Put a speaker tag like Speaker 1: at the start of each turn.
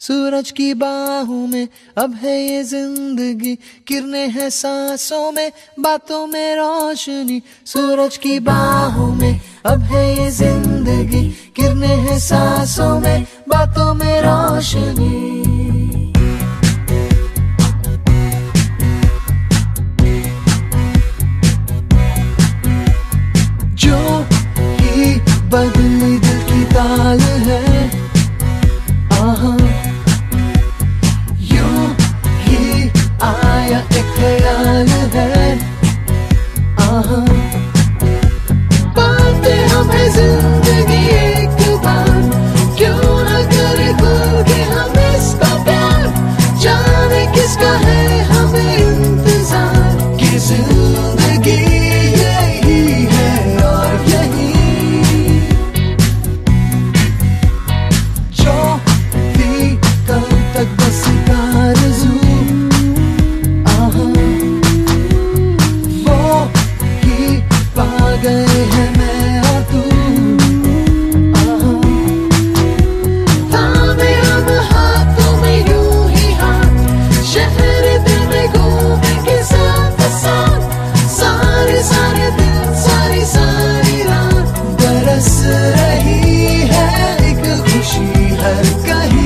Speaker 1: सूरज की बाहों में अब है ये ज़िंदगी। किरने हैं सांसों में, बातों में रोशनी। सूरज की बाहों में अब है ये ज़िंदगी। किरने हैं सांसों में, बातों में रोशनी। जो ही बदली दिल की ताल है किसका है हमें इंतज़ार? की ज़िंदगी सारे दिन सारी सारी रात बरस रही है। एक खुशी हर कहीं